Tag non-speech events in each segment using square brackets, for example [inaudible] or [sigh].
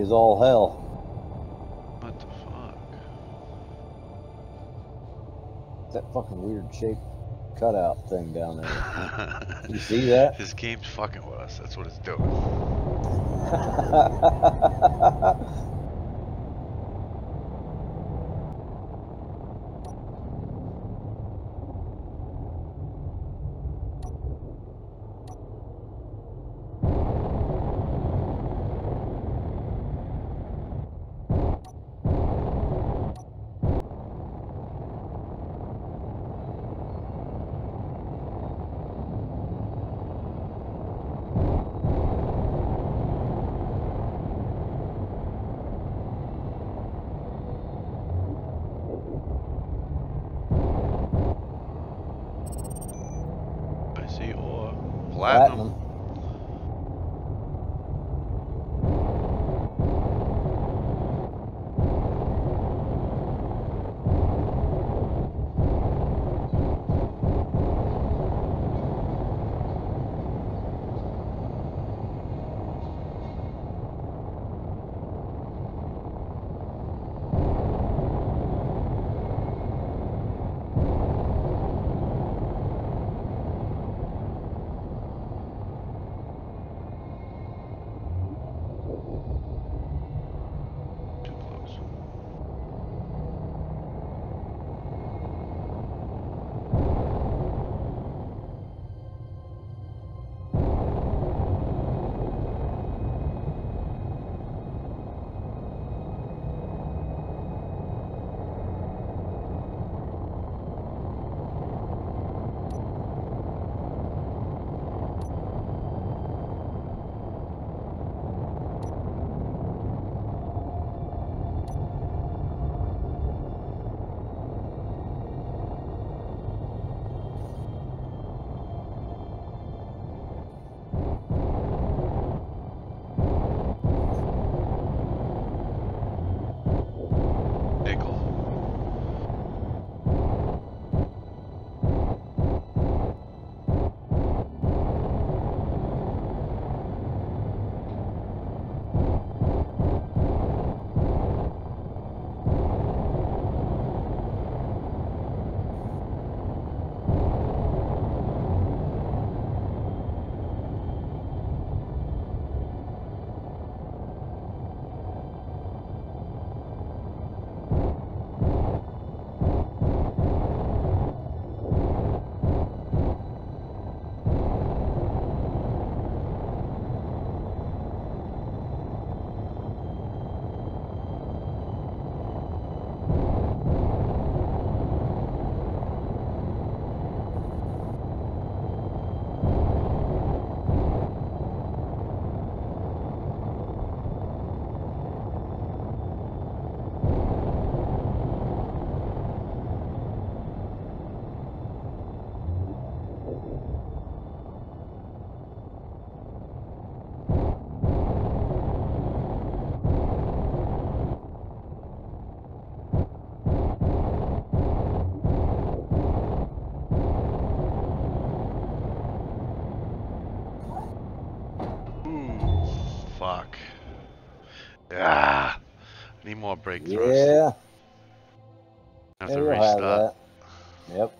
as all hell. What the fuck? That fucking weird shaped cutout thing down there. [laughs] you see that? This game's fucking with us. That's what it's doing. [laughs] fuck. Ah, need more breakthroughs. Yeah. Have to we'll have restart. that. Yep.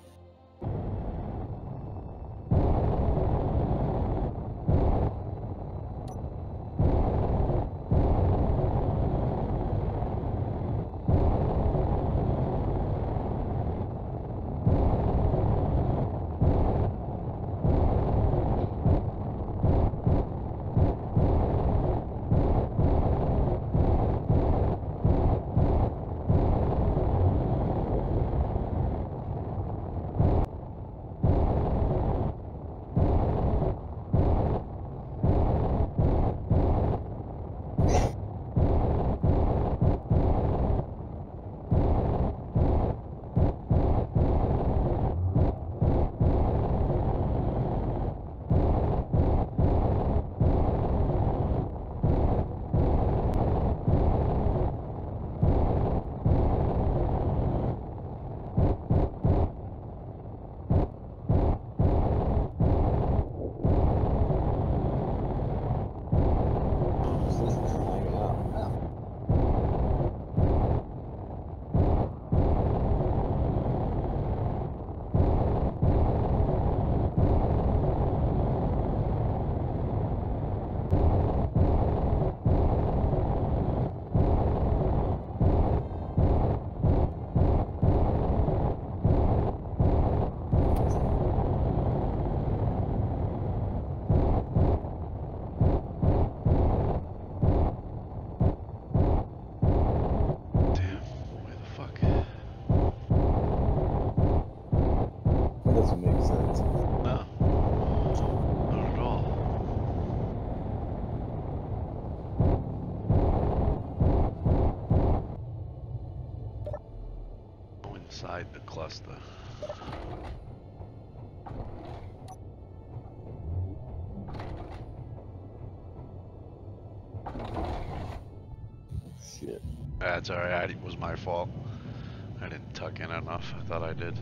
Cluster. Shit. That's alright, it was my fault. I didn't tuck in enough. I thought I did.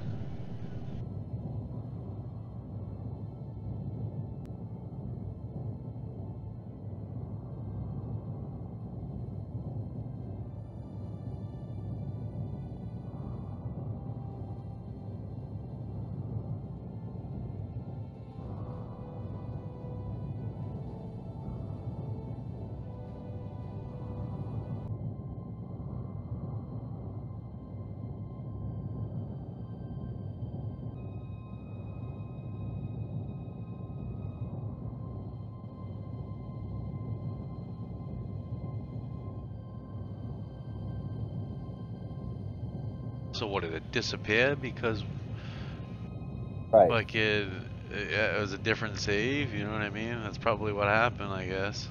So what did it disappear because Right. like it, it was a different save? You know what I mean? That's probably what happened, I guess.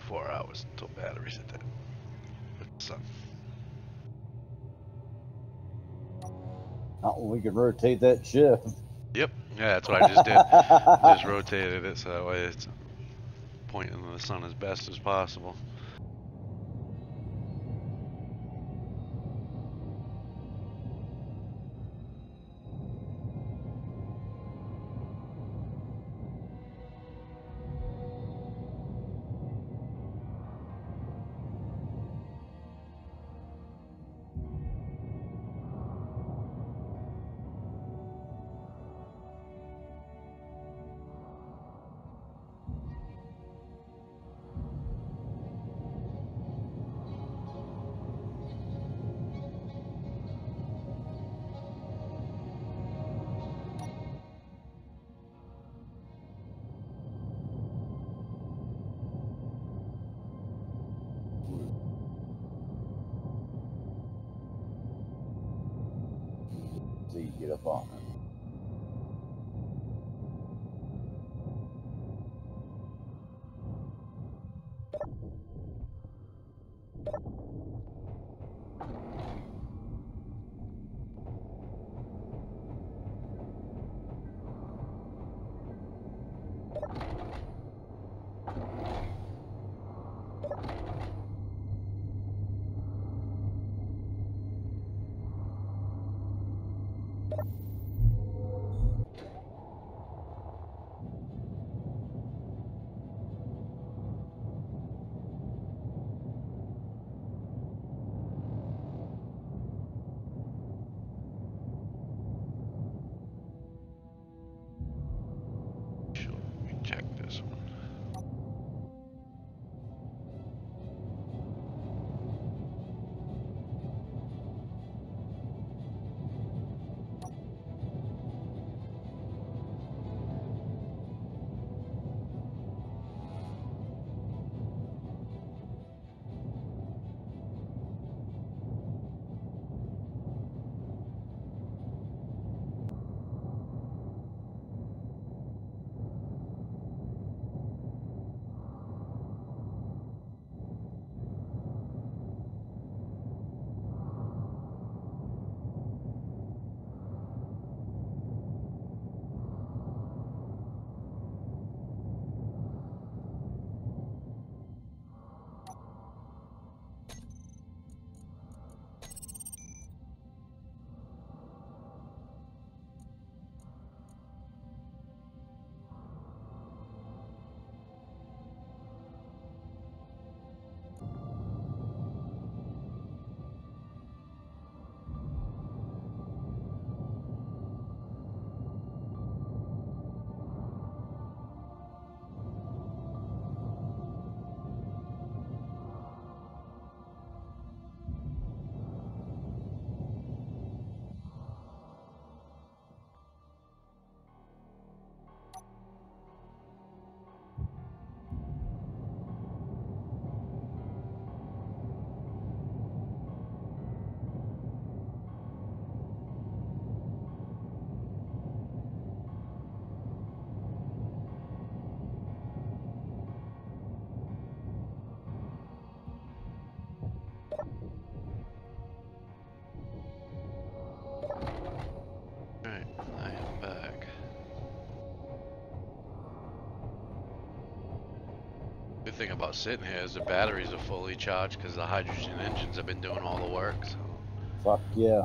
24 hours until batteries are dead. The sun. Oh, we could rotate that shift. Yep. Yeah, that's what I just did. [laughs] just rotated it so that way it's pointing to the sun as best as possible. Thing about sitting here is the batteries are fully charged because the hydrogen engines have been doing all the work. So. Fuck yeah.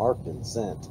Marked and sent.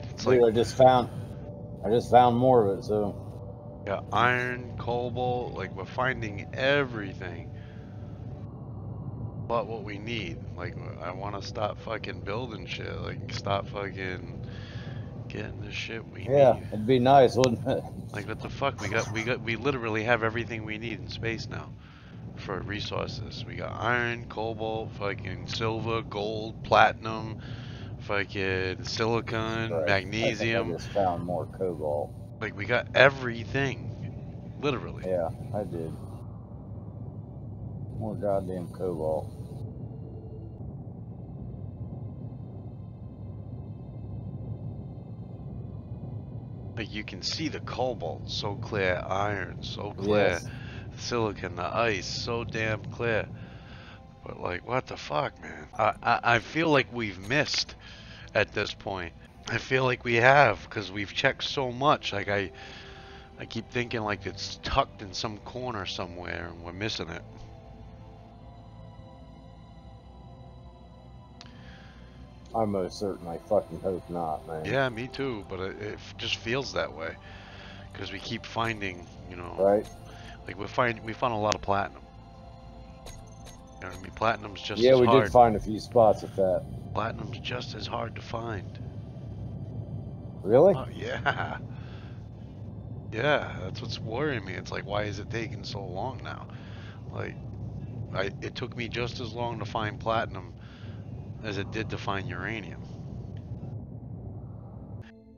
Get. It's Dude, like I just found, I just found more of it. So. Yeah, iron, cobalt. Like we're finding everything. But what we need, like I want to stop fucking building shit. Like stop fucking getting the shit we yeah, need. Yeah, it'd be nice, wouldn't it? [laughs] Like what the fuck? We got, we got, we literally have everything we need in space now for resources. We got iron, cobalt, fucking silver, gold, platinum, fucking silicon, right. magnesium. I, I just found more cobalt. Like we got everything, literally. Yeah, I did. More goddamn cobalt. Like you can see the cobalt so clear, iron so clear. Yes silicon, the ice, so damn clear. But like, what the fuck, man? I, I, I feel like we've missed at this point. I feel like we have because we've checked so much. Like I, I keep thinking like it's tucked in some corner somewhere and we're missing it. I'm most certain. I fucking hope not, man. Yeah, me too. But it, it just feels that way because we keep finding, you know, right like we find we found a lot of platinum. Know what I mean? Platinum's just yeah, we hard. did find a few spots of that. Platinum's just as hard to find. Really? Oh, [laughs] yeah. Yeah, that's what's worrying me. It's like, why is it taking so long now? Like, I it took me just as long to find platinum as it did to find uranium.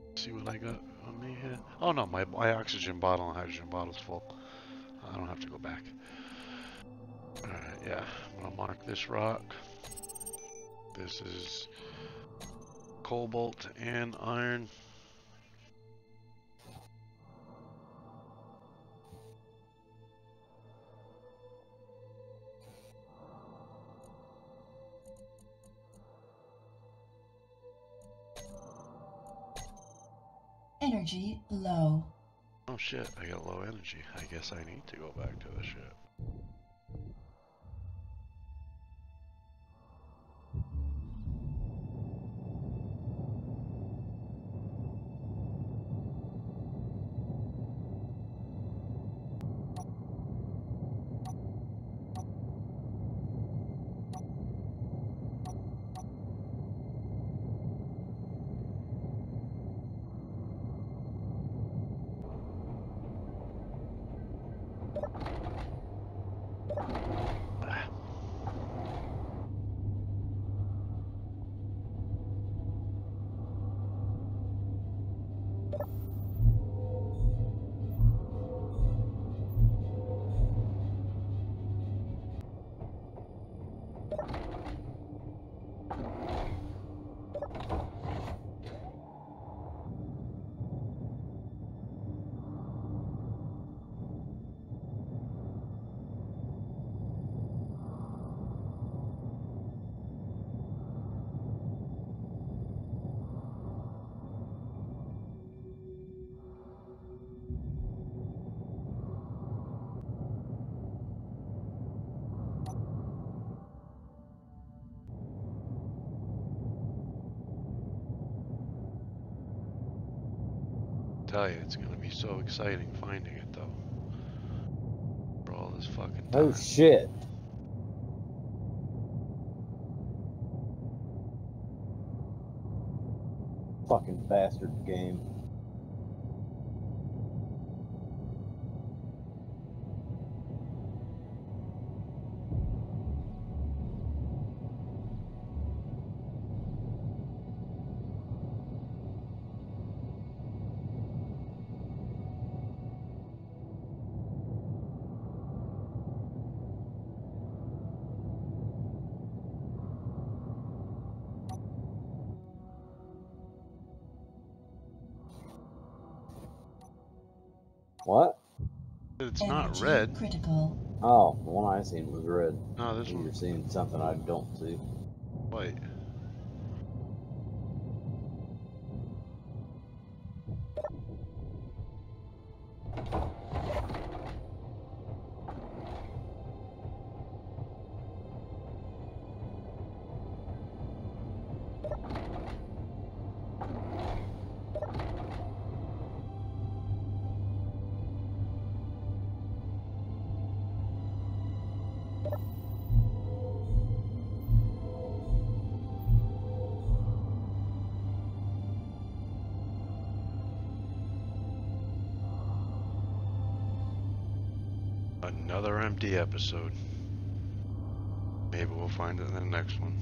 Let's see what I got on me here. Oh no, my, my oxygen bottle and hydrogen bottle's full. I don't have to go back. Alright, yeah. I'm gonna mark this rock. This is cobalt and iron. Energy low. Oh shit, I got low energy. I guess I need to go back to the ship. Tell you, it's gonna be so exciting finding it though. For all this fucking time. Oh shit. Fucking bastard game. Red. Critical. Oh, the one I seen was red. No, this You're one's seeing something I don't see. white. Another empty episode. Maybe we'll find it in the next one.